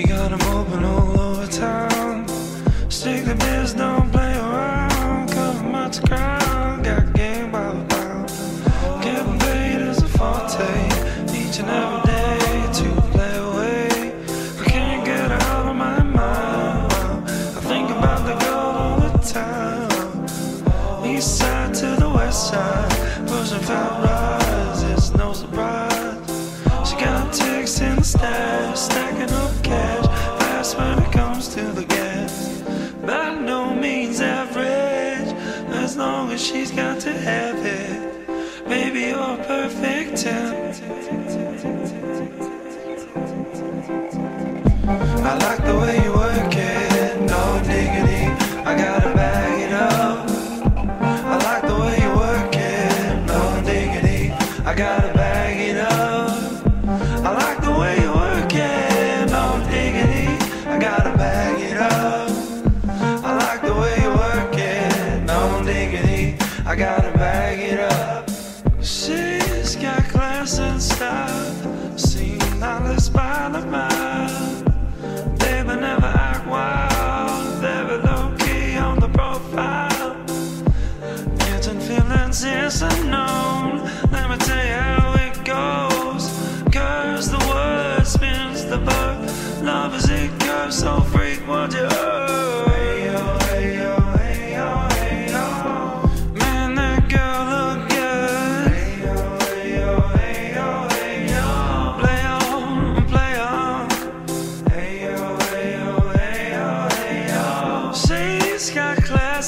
We got them open all over town. Stick the biz, don't play around. Cover much ground, got game by the pound. Getting paid is a forte. Each and every day to play away. I can't get out of my mind. I think about the girl all the time. East side to the west side, pushing five rise, It's no surprise. She got ticks in the stash, stacking up. She's got to have it. Baby, you're perfect ten. I like the way you work it, no diggity. I gotta bag it up. I like the way you work it, no diggity. I gotta diggity. I gotta bag it up. She's got class and style, seen knowledge by the mile. Baby, never act wild, very low key on the profile. Getting feelings is unknown.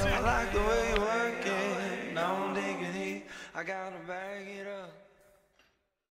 I like the way you work it, no diggity. I gotta bag it up.